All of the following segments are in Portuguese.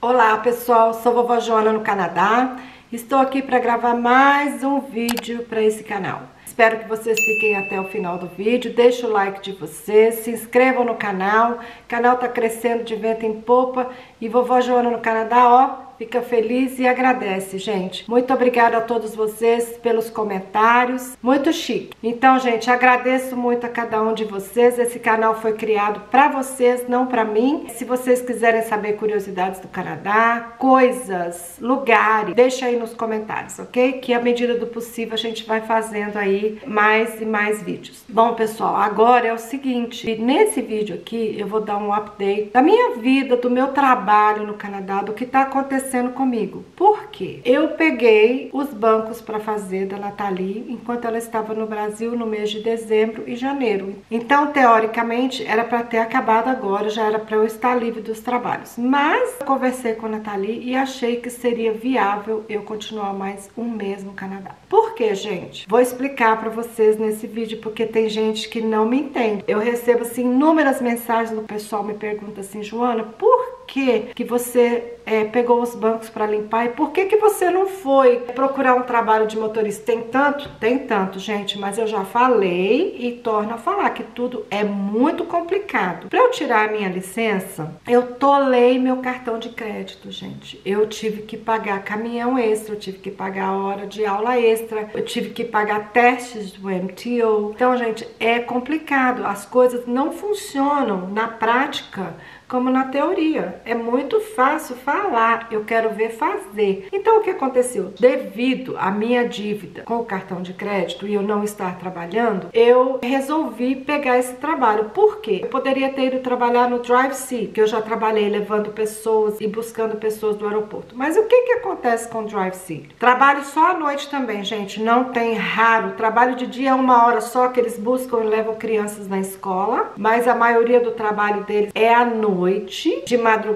Olá pessoal, sou vovó Joana no Canadá. Estou aqui para gravar mais um vídeo para esse canal. Espero que vocês fiquem até o final do vídeo, deixe o like de vocês, se inscrevam no canal. O canal está crescendo de vento em popa e vovó Joana no Canadá, ó, fica feliz e agradece, gente. Muito obrigada a todos vocês pelos comentários, muito chique. Então, gente, agradeço muito a cada um de vocês. Esse canal foi criado para vocês, não para mim. Se vocês quiserem saber curiosidades do Canadá, coisas, lugares, deixa aí nos comentários, ok? Que à medida do possível a gente vai fazendo aí mais e mais vídeos. Bom, pessoal, agora é o seguinte, nesse vídeo aqui eu vou dar um update da minha vida, do meu trabalho no Canadá, do que tá acontecendo acontecendo comigo. Por quê? Eu peguei os bancos para fazer da Nathalie enquanto ela estava no Brasil no mês de dezembro e janeiro. Então, teoricamente, era para ter acabado agora, já era para eu estar livre dos trabalhos. Mas conversei com a Nathalie e achei que seria viável eu continuar mais um mês no Canadá. Por quê, gente? Vou explicar para vocês nesse vídeo porque tem gente que não me entende. Eu recebo assim inúmeras mensagens do pessoal me pergunta assim, Joana, por que que você é, pegou os bancos para limpar e por que que você não foi procurar um trabalho de motorista? Tem tanto? Tem tanto, gente, mas eu já falei e torno a falar que tudo é muito complicado. Para eu tirar a minha licença, eu tolei meu cartão de crédito, gente. Eu tive que pagar caminhão extra, eu tive que pagar hora de aula extra, eu tive que pagar testes do MTO. Então, gente, é complicado. As coisas não funcionam na prática como na teoria. É muito fácil falar, eu quero ver fazer. Então o que aconteceu? Devido à minha dívida com o cartão de crédito e eu não estar trabalhando, eu resolvi pegar esse trabalho. Por quê? Eu poderia ter ido trabalhar no Drive-C, que eu já trabalhei levando pessoas e buscando pessoas do aeroporto. Mas o que que acontece com o Drive-C? Trabalho só à noite também, gente, não tem raro. Trabalho de dia é uma hora só que eles buscam e levam crianças na escola, mas a maioria do trabalho deles é à noite de madrugada.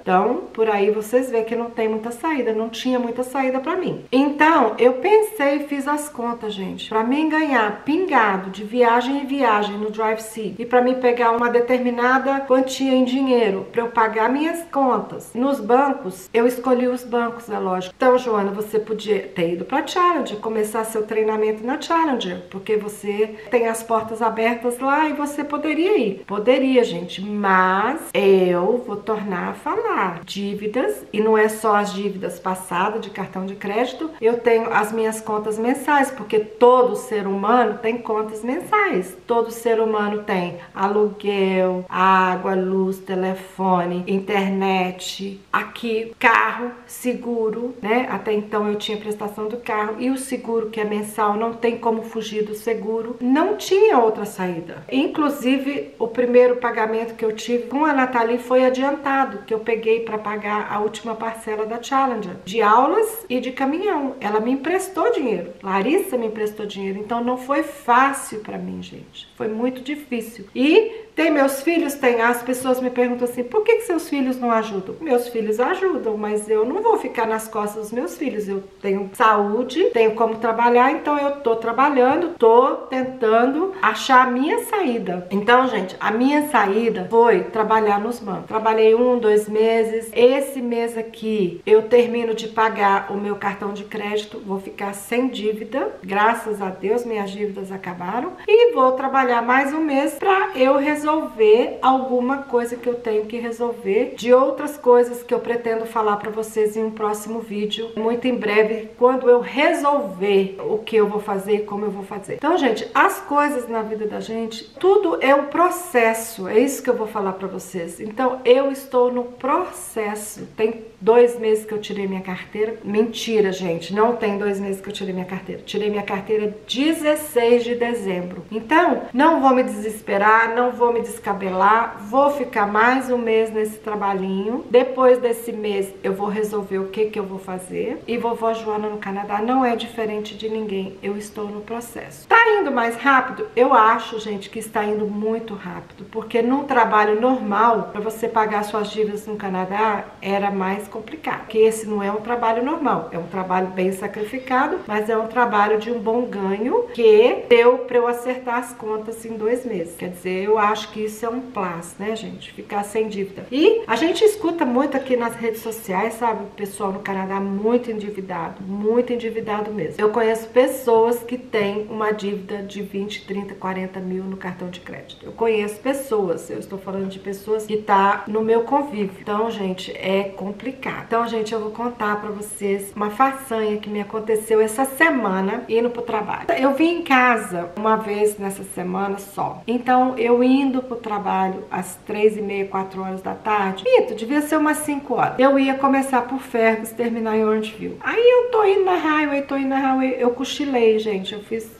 Então, por aí vocês veem que não tem muita saída, não tinha muita saída para mim. Então, eu pensei e fiz as contas, gente. Para mim ganhar pingado de viagem em viagem no Drive-C e para mim pegar uma determinada quantia em dinheiro para eu pagar minhas contas nos bancos, eu escolhi os bancos, é lógico. Então, Joana, você podia ter ido para Challenger, começar seu treinamento na Challenger, porque você tem as portas abertas lá e você poderia ir. Poderia, gente, mas eu vou tornar a falar dívidas e não é só as dívidas passadas de cartão de crédito, eu tenho as minhas contas mensais, porque todo ser humano tem contas mensais. Todo ser humano tem aluguel, água, luz, telefone, internet, aqui carro, seguro, né? Até então eu tinha prestação do carro e o seguro que é mensal não tem como fugir do seguro. Não tinha outra saída. Inclusive o primeiro pagamento que eu tive com a Nathalie foi adiantado, que eu peguei para pagar a última parcela da Challenger, de aulas e de caminhão. Ela me emprestou dinheiro. Larissa me emprestou dinheiro, então não foi fácil para mim, gente. Foi muito difícil. E tem meus filhos? Tem. As pessoas me perguntam assim, por que, que seus filhos não ajudam? Meus filhos ajudam, mas eu não vou ficar nas costas dos meus filhos. Eu tenho saúde, tenho como trabalhar, então eu tô trabalhando, tô tentando achar a minha saída. Então, gente, a minha saída foi trabalhar nos bancos. Trabalhei um, dois meses. Esse mês aqui eu termino de pagar o meu cartão de crédito, vou ficar sem dívida. Graças a Deus, minhas dívidas acabaram. E vou trabalhar mais um mês para eu resolver resolver alguma coisa que eu tenho que resolver, de outras coisas que eu pretendo falar para vocês em um próximo vídeo, muito em breve, quando eu resolver o que eu vou fazer como eu vou fazer. Então, gente, as coisas na vida da gente, tudo é um processo, é isso que eu vou falar para vocês. Então, eu estou no processo. Tem dois meses que eu tirei minha carteira. Mentira, gente, não tem dois meses que eu tirei minha carteira. Tirei minha carteira 16 de dezembro. Então, não vou me desesperar, não vou me descabelar, vou ficar mais um mês nesse trabalhinho. Depois desse mês eu vou resolver o que que eu vou fazer. E vovó Joana no Canadá não é diferente de ninguém. Eu estou no processo. Tá indo mais rápido? Eu acho, gente, que está indo muito rápido, porque num trabalho normal, para você pagar suas dívidas no Canadá, era mais complicado. Porque esse não é um trabalho normal, é um trabalho bem sacrificado, mas é um trabalho de um bom ganho que deu para eu acertar as contas em dois meses. Quer dizer, eu acho que isso é um plus, né, gente? Ficar sem dívida. E a gente escuta muito aqui nas redes sociais, sabe? O pessoal no Canadá muito endividado, muito endividado mesmo. Eu conheço pessoas que têm uma dívida de 20, 30, 40 mil no cartão de crédito. Eu conheço pessoas, eu estou falando de pessoas que tá no meu convívio. Então, gente, é complicado. Então, gente, eu vou contar para vocês uma façanha que me aconteceu essa semana indo pro trabalho. Eu vim em casa uma vez nessa semana só. Então, eu indo pro trabalho às três e meia, quatro horas da tarde. Pito, devia ser umas 5 horas. Eu ia começar por Fergus, terminar em Orangeville. Aí eu tô indo na highway, tô indo na highway. Eu cochilei, gente. Eu fiz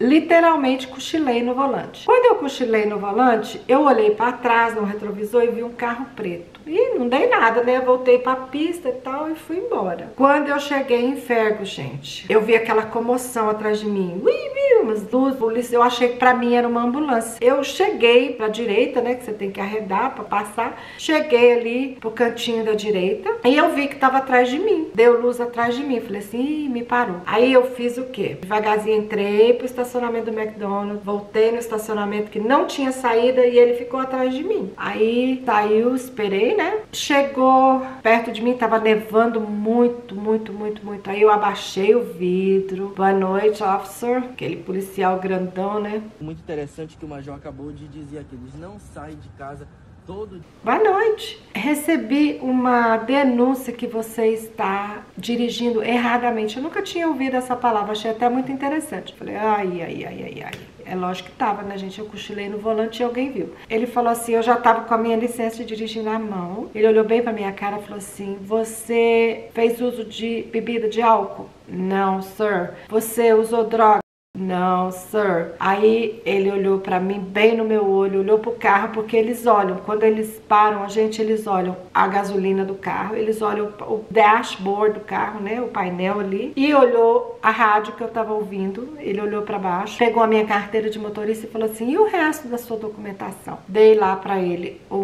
literalmente cochilei no volante. Quando eu cochilei no volante, eu olhei para trás no retrovisor e vi um carro preto. E não dei nada, né? Voltei pra pista e tal e fui embora. Quando eu cheguei em Fergo, gente, eu vi aquela comoção atrás de mim. Ui, vi umas duas polícias. Eu achei que pra mim era uma ambulância. Eu cheguei pra direita, né? Que você tem que arredar pra passar. Cheguei ali pro cantinho da direita e eu vi que tava atrás de mim. Deu luz atrás de mim. Falei assim, me parou. Aí eu fiz o quê? Devagarzinho entrei pro estacionamento do McDonald's. Voltei no estacionamento que não tinha saída e ele ficou atrás de mim. Aí saiu, esperei, né? Chegou perto de mim, tava nevando muito, muito, muito, muito. Aí eu abaixei o vidro. Boa noite, officer. Aquele policial grandão, né? Muito interessante que o Major acabou de dizer aqui. Eles não saem de casa todo Boa noite. Recebi uma denúncia que você está dirigindo erradamente. Eu nunca tinha ouvido essa palavra, achei até muito interessante. Falei, ai, ai, ai, ai, ai. É lógico que tava, né, gente? Eu cochilei no volante e alguém viu. Ele falou assim: eu já tava com a minha licença de dirigir na mão. Ele olhou bem pra minha cara e falou assim: Você fez uso de bebida de álcool? Não, sir. Você usou droga? Não, sir. Aí ele olhou para mim bem no meu olho, olhou pro carro, porque eles olham, quando eles param a gente, eles olham a gasolina do carro, eles olham o dashboard do carro, né, o painel ali, e olhou a rádio que eu tava ouvindo, ele olhou para baixo, pegou a minha carteira de motorista e falou assim: "E o resto da sua documentação?". Dei lá para ele o,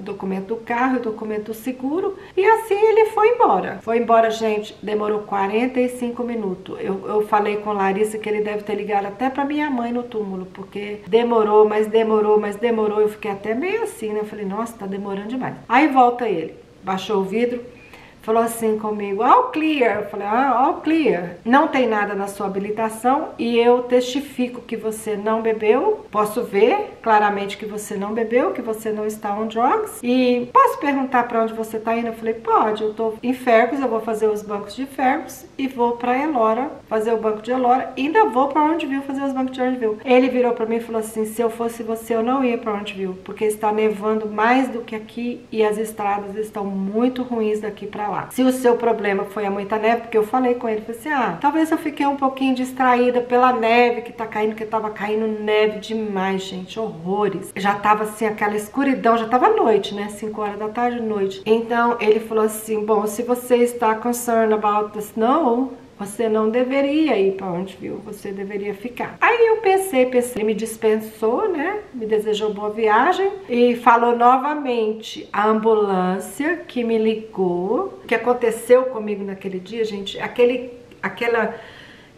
documento do carro, o documento do seguro, e assim ele foi embora. Foi embora, gente, demorou 45 minutos. Eu, eu falei com Larissa que ele deve ter ligado até para minha mãe no túmulo, porque demorou, mas demorou, mas demorou. Eu fiquei até meio assim, né? Eu falei, nossa, tá demorando demais. Aí volta ele, baixou o vidro, falou assim comigo, all clear. Eu falei, ah, all clear. Não tem nada na sua habilitação e eu testifico que você não bebeu. Posso ver claramente que você não bebeu, que você não está on drugs. E posso perguntar para onde você está indo? Eu falei, pode. Eu tô em Fergus, eu vou fazer os bancos de Fergus e vou para Elora fazer o banco de Elora. Ainda vou para onde viu fazer os bancos de Orangeville. Ele virou para mim e falou assim, se eu fosse você, eu não ia para onde viu, porque está nevando mais do que aqui e as estradas estão muito ruins daqui para lá. Se o seu problema foi a muita neve, porque eu falei com ele, falei assim, ah, talvez eu fiquei um pouquinho distraída pela neve que tá caindo, que tava caindo neve demais, gente, horrores. Já tava assim, aquela escuridão, já tava noite, né, 5 horas da tarde, noite. Então, ele falou assim, bom, se você está concerned about the snow, você não deveria ir para onde viu, você deveria ficar. Aí eu pensei, pensei, me dispensou, né? Me desejou boa viagem e falou novamente a ambulância que me ligou. O que aconteceu comigo naquele dia, gente? Aquele, aquela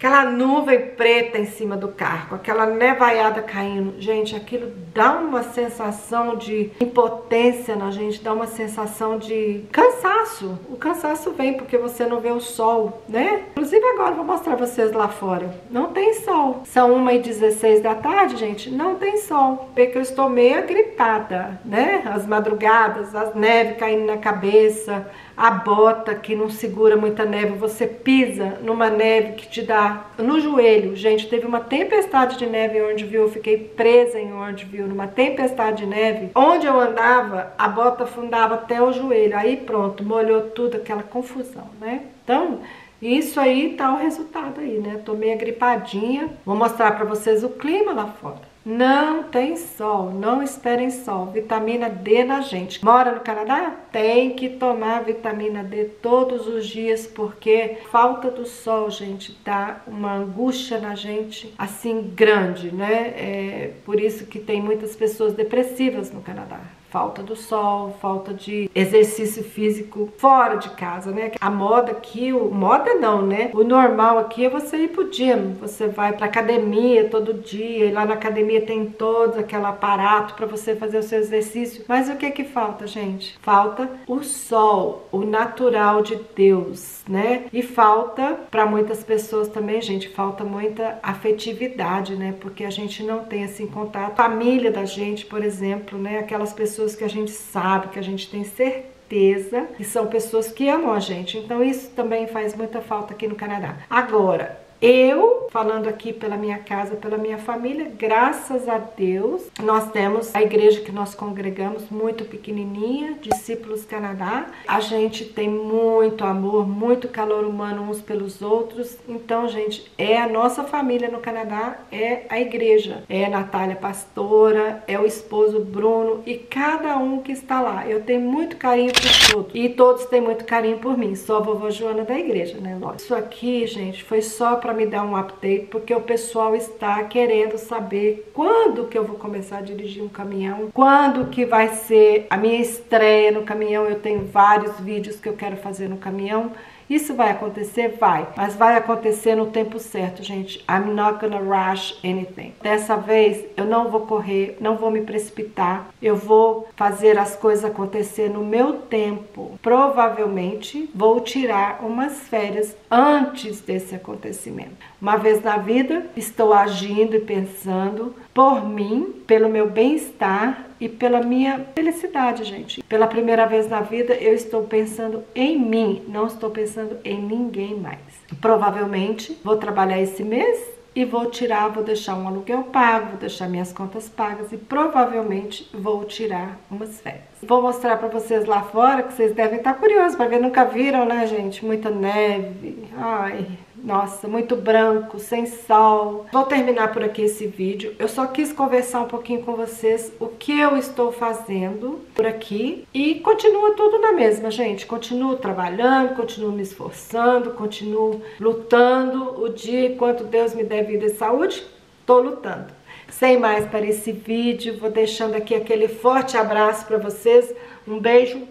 aquela nuvem preta em cima do carro, aquela nevaiada caindo. Gente, aquilo dá uma sensação de impotência na gente, dá uma sensação de cansaço. O cansaço vem porque você não vê o sol, né? Inclusive agora vou mostrar vocês lá fora. Não tem sol. São 1h16 da tarde, gente, não tem sol. Porque eu estou meio gripada, né? As madrugadas, as neves caindo na cabeça, a bota que não segura muita neve, você pisa numa neve que te dá no joelho. Gente, teve uma tempestade de neve em Orangeville, eu fiquei presa em Orangeville, numa tempestade de neve. Onde eu andava, a bota afundava até o joelho. Aí pronto, molhou tudo, aquela confusão, né? Então, isso aí tá o resultado aí, né? Tô meio gripadinha. Vou mostrar pra vocês o clima lá fora. Não tem sol, não esperem sol. Vitamina D na gente. Mora no Canadá? Tem que tomar vitamina D todos os dias, porque falta do sol, gente, dá uma angústia na gente assim grande, né? É por isso que tem muitas pessoas depressivas no Canadá falta do sol, falta de exercício físico fora de casa, né? A moda aqui, o moda não, né? O normal aqui é você ir pro gym, você vai pra academia todo dia, e lá na academia tem todo aquele aparato para você fazer o seu exercício. Mas o que que falta, gente? Falta o sol, o natural de Deus, né? E falta para muitas pessoas também, gente, falta muita afetividade, né? Porque a gente não tem assim contato. Família da gente, por exemplo, né? Aquelas pessoas que a gente sabe, que a gente tem certeza que são pessoas que amam a gente. Então isso também faz muita falta aqui no Canadá. Agora, eu, falando aqui pela minha casa, pela minha família, graças a Deus, nós temos a igreja que nós congregamos muito pequenininha, Discípulos Canadá. A gente tem muito amor, muito calor humano uns pelos outros. Então, gente, é a nossa família no Canadá, é a igreja. É a Natália Pastora, é o esposo Bruno e cada um que está lá. Eu tenho muito carinho por todos. E todos têm muito carinho por mim. Só a vovó Joana da igreja, né? Lógico. Isso aqui, gente, foi só para para me dar um update, porque o pessoal está querendo saber quando que eu vou começar a dirigir um caminhão, quando que vai ser a minha estreia no caminhão. Eu tenho vários vídeos que eu quero fazer no caminhão. Isso vai acontecer? Vai. Mas vai acontecer no tempo certo, gente. I'm not gonna rush anything. Dessa vez, eu não vou correr, não vou me precipitar. Eu vou fazer as coisas acontecer no meu tempo. Provavelmente, vou tirar umas férias antes desse acontecimento. Uma vez na vida, estou agindo e pensando por mim, pelo meu bem-estar e pela minha felicidade, gente. Pela primeira vez na vida, eu estou pensando em mim, não estou pensando em ninguém mais. Provavelmente vou trabalhar esse mês e vou tirar, vou deixar um aluguel pago, vou deixar minhas contas pagas e provavelmente vou tirar umas férias. Vou mostrar para vocês lá fora que vocês devem estar curiosos ver, nunca viram, né, gente? Muita neve. Ai, nossa, muito branco, sem sol. Vou terminar por aqui esse vídeo. Eu só quis conversar um pouquinho com vocês o que eu estou fazendo por aqui. E continua tudo na mesma, gente. Continuo trabalhando, continuo me esforçando, continuo lutando. O dia enquanto Deus me der vida e saúde, tô lutando. Sem mais para esse vídeo, vou deixando aqui aquele forte abraço para vocês. Um beijo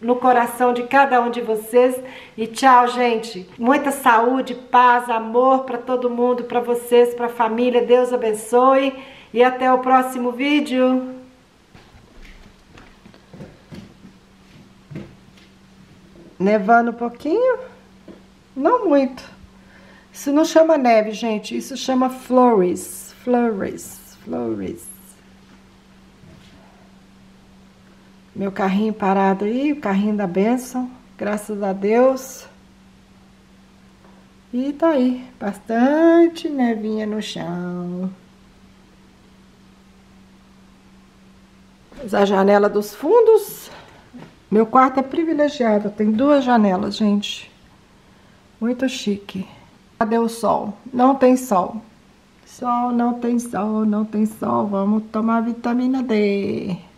no coração de cada um de vocês. E tchau, gente. Muita saúde, paz, amor para todo mundo, para vocês, para a família. Deus abençoe e até o próximo vídeo. Nevando um pouquinho? Não muito. Isso não chama neve, gente. Isso chama flores. Flores. Flores. Meu carrinho parado aí, o carrinho da bênção, graças a Deus. E tá aí, bastante nevinha no chão. A janela dos fundos. Meu quarto é privilegiado, tem duas janelas, gente. Muito chique. Cadê o sol? Não tem sol. Sol, não tem sol, não tem sol. Vamos tomar vitamina D.